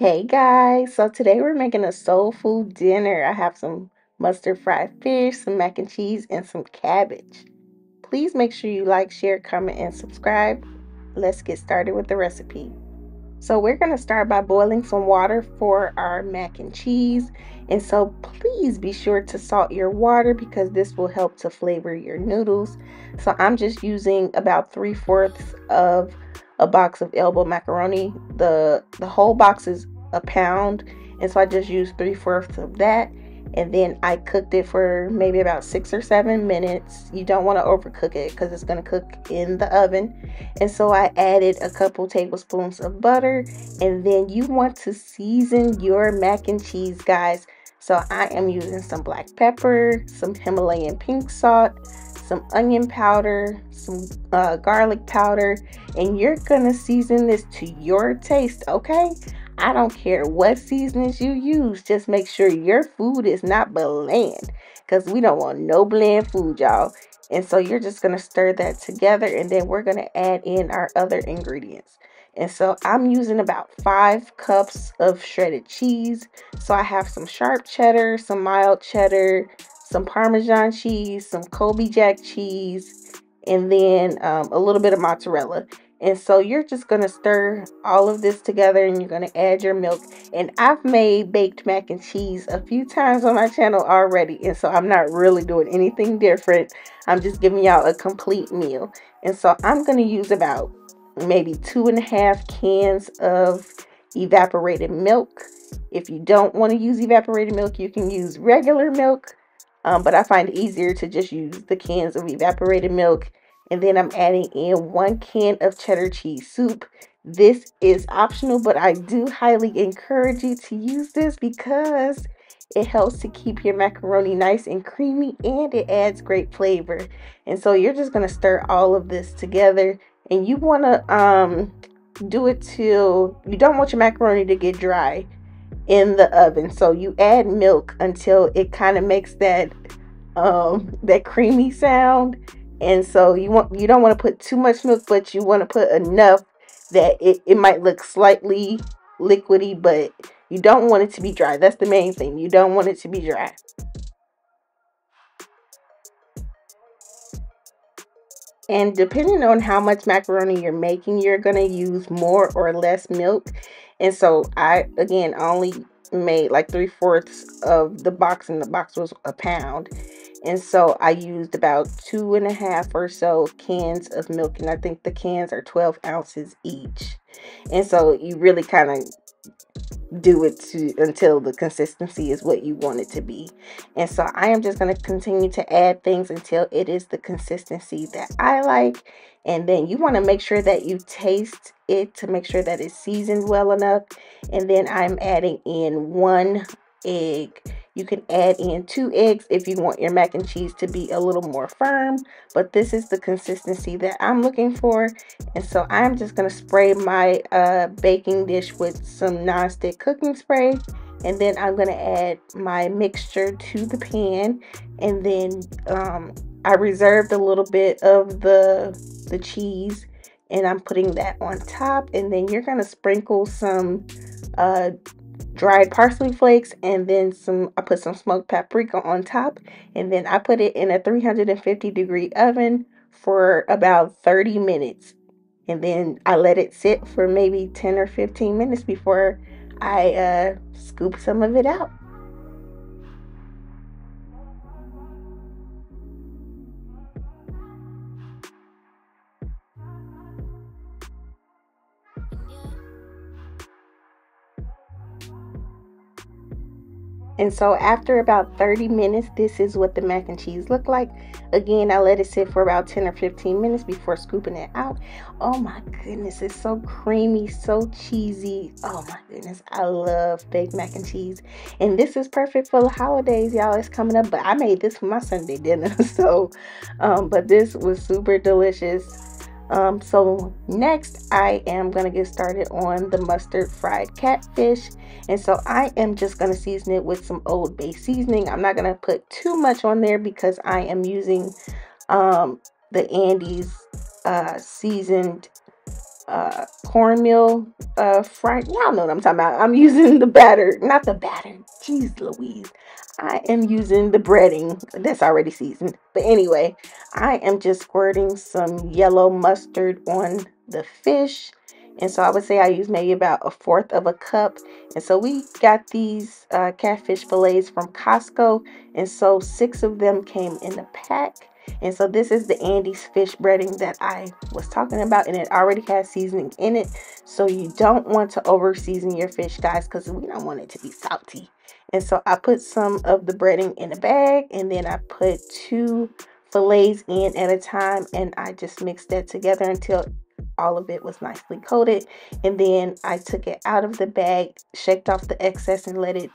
Hey guys, so today we're making a soul food dinner. I have some mustard fried fish, some mac and cheese, and some cabbage. Please make sure you like, share, comment, and subscribe. Let's get started with the recipe. So we're going to start by boiling some water for our mac and cheese. And so please be sure to salt your water because this will help to flavor your noodles. So I'm just using about three fourths of a box of elbow macaroni. The the whole box is a pound, and so I just used three fourths of that and then I cooked it for maybe about six or seven minutes. You don't want to overcook it because it's going to cook in the oven. And so I added a couple tablespoons of butter, and then you want to season your mac and cheese, guys. So I am using some black pepper, some Himalayan pink salt, some onion powder, some uh, garlic powder, and you're gonna season this to your taste, okay? I don't care what seasonings you use, just make sure your food is not bland because we don't want no bland food, y'all. And so you're just going to stir that together and then we're going to add in our other ingredients. And so I'm using about five cups of shredded cheese. So I have some sharp cheddar, some mild cheddar, some Parmesan cheese, some Colby Jack cheese, and then um, a little bit of mozzarella. And so you're just going to stir all of this together and you're going to add your milk. And I've made baked mac and cheese a few times on my channel already. And so I'm not really doing anything different. I'm just giving y'all a complete meal. And so I'm going to use about maybe two and a half cans of evaporated milk. If you don't want to use evaporated milk, you can use regular milk. Um, but I find it easier to just use the cans of evaporated milk and then I'm adding in one can of cheddar cheese soup. This is optional, but I do highly encourage you to use this because it helps to keep your macaroni nice and creamy and it adds great flavor. And so you're just going to stir all of this together and you want to um do it till you don't want your macaroni to get dry in the oven. So you add milk until it kind of makes that um that creamy sound. And so you want you don't want to put too much milk but you want to put enough that it, it might look slightly liquidy but you don't want it to be dry. That's the main thing. You don't want it to be dry. And depending on how much macaroni you're making you're going to use more or less milk and so i again only made like three fourths of the box and the box was a pound and so I used about two and a half or so cans of milk. And I think the cans are 12 ounces each. And so you really kind of do it to until the consistency is what you want it to be. And so I am just going to continue to add things until it is the consistency that I like. And then you want to make sure that you taste it to make sure that it's seasoned well enough. And then I'm adding in one egg. You can add in two eggs if you want your mac and cheese to be a little more firm, but this is the consistency that I'm looking for. And so I'm just going to spray my uh, baking dish with some non-stick cooking spray. And then I'm going to add my mixture to the pan. And then um, I reserved a little bit of the, the cheese and I'm putting that on top. And then you're going to sprinkle some uh, dried parsley flakes and then some I put some smoked paprika on top and then I put it in a 350 degree oven for about 30 minutes and then I let it sit for maybe 10 or 15 minutes before I uh, scoop some of it out. And so after about 30 minutes, this is what the mac and cheese look like. Again, I let it sit for about 10 or 15 minutes before scooping it out. Oh my goodness, it's so creamy, so cheesy. Oh my goodness, I love baked mac and cheese. And this is perfect for the holidays, y'all. It's coming up, but I made this for my Sunday dinner. So, um, but this was super delicious. Um, so next I am going to get started on the mustard fried catfish. And so I am just going to season it with some Old Bay seasoning. I'm not going to put too much on there because I am using um, the Andy's uh, seasoned uh, cornmeal uh, fried. Y'all know what I'm talking about. I'm using the batter, not the batter. Jeez Louise. I am using the breading that's already seasoned. But anyway, I am just squirting some yellow mustard on the fish. And so I would say I use maybe about a fourth of a cup. And so we got these uh, catfish fillets from Costco. And so six of them came in a pack. And so this is the Andy's fish breading that I was talking about and it already has seasoning in it. So you don't want to over season your fish guys because we don't want it to be salty. And so I put some of the breading in a bag and then I put two fillets in at a time and I just mixed that together until all of it was nicely coated. And then I took it out of the bag, shaked off the excess and let it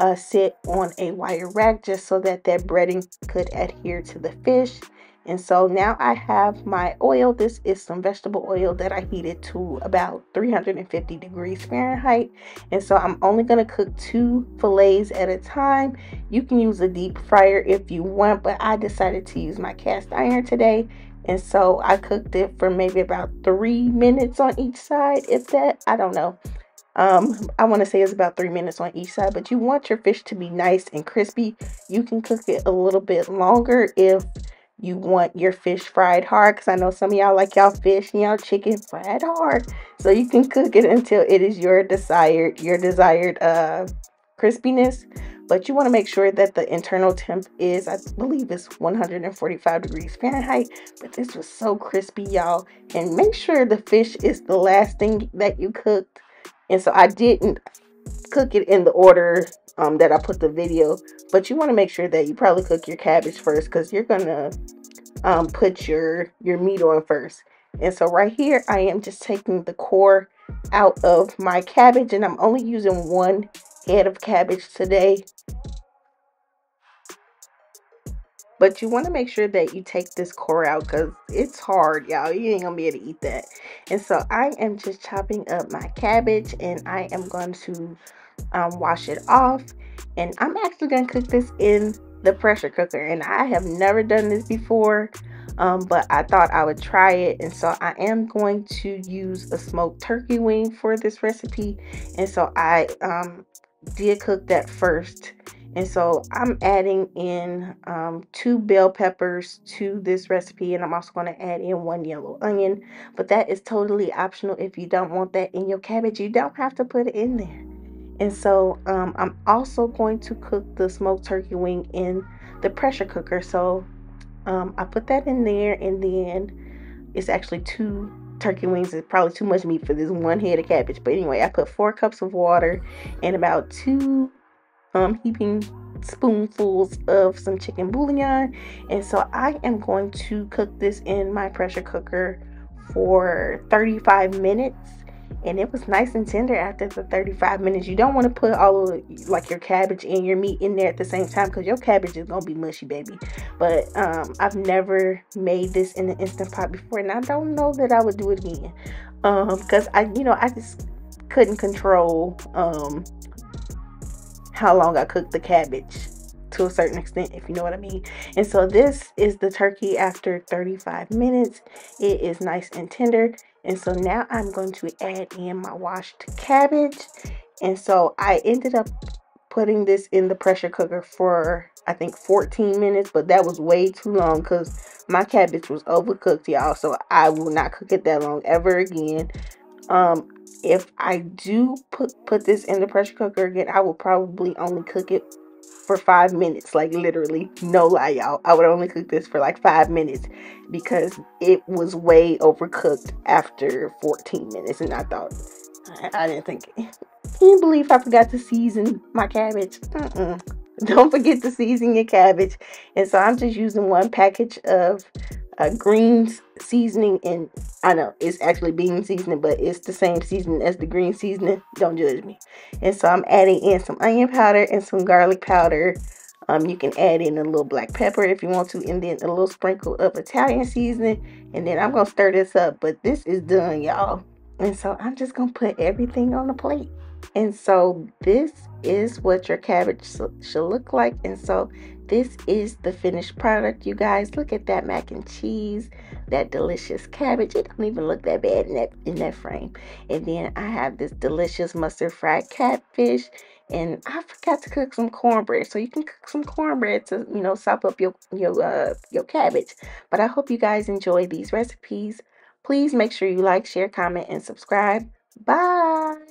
uh, sit on a wire rack just so that that breading could adhere to the fish. And so now I have my oil. This is some vegetable oil that I heated to about 350 degrees Fahrenheit. And so I'm only going to cook two fillets at a time. You can use a deep fryer if you want, but I decided to use my cast iron today. And so I cooked it for maybe about three minutes on each side, if that, I don't know. Um, I want to say it's about three minutes on each side, but you want your fish to be nice and crispy. You can cook it a little bit longer if you want your fish fried hard because I know some of y'all like y'all fish and y'all chicken fried hard. So you can cook it until it is your desired your desired uh crispiness. But you want to make sure that the internal temp is, I believe it's 145 degrees Fahrenheit. But this was so crispy, y'all. And make sure the fish is the last thing that you cooked and so I didn't cook it in the order um, that I put the video. But you want to make sure that you probably cook your cabbage first because you're going to um, put your, your meat on first. And so right here, I am just taking the core out of my cabbage and I'm only using one head of cabbage today. But you want to make sure that you take this core out because it's hard, y'all. You ain't going to be able to eat that. And so I am just chopping up my cabbage and I am going to um, wash it off. And I'm actually going to cook this in the pressure cooker. And I have never done this before. Um, but I thought I would try it. And so I am going to use a smoked turkey wing for this recipe. And so I um, did cook that first. And so I'm adding in um, two bell peppers to this recipe, and I'm also going to add in one yellow onion. But that is totally optional. If you don't want that in your cabbage, you don't have to put it in there. And so um, I'm also going to cook the smoked turkey wing in the pressure cooker. So um, I put that in there, and then it's actually two turkey wings. It's probably too much meat for this one head of cabbage. But anyway, I put four cups of water and about two um, heaping spoonfuls of some chicken bouillon. And so I am going to cook this in my pressure cooker for 35 minutes. And it was nice and tender after the 35 minutes. You don't want to put all of like your cabbage and your meat in there at the same time because your cabbage is gonna be mushy, baby. But um, I've never made this in an instant pot before, and I don't know that I would do it again. Um, because I, you know, I just couldn't control um how long I cooked the cabbage to a certain extent, if you know what I mean. And so this is the turkey after 35 minutes. It is nice and tender. And so now I'm going to add in my washed cabbage. And so I ended up putting this in the pressure cooker for I think 14 minutes, but that was way too long because my cabbage was overcooked, y'all. So I will not cook it that long ever again. Um, if I do put put this in the pressure cooker again, I will probably only cook it for five minutes. Like literally, no lie, y'all. I would only cook this for like five minutes because it was way overcooked after 14 minutes, and I thought I, I didn't think. Can you believe I forgot to season my cabbage? Mm-mm. Don't forget to season your cabbage. And so I'm just using one package of uh, greens seasoning and I know it's actually bean seasoning but it's the same seasoning as the green seasoning don't judge me. And so I'm adding in some onion powder and some garlic powder. Um, you can add in a little black pepper if you want to and then a little sprinkle of Italian seasoning and then I'm gonna stir this up but this is done y'all and so I'm just gonna put everything on the plate and so this is what your cabbage should look like and so this is the finished product, you guys. Look at that mac and cheese, that delicious cabbage. It don't even look that bad in that in that frame. And then I have this delicious mustard fried catfish. And I forgot to cook some cornbread, so you can cook some cornbread to, you know, sop up your your uh, your cabbage. But I hope you guys enjoy these recipes. Please make sure you like, share, comment, and subscribe. Bye.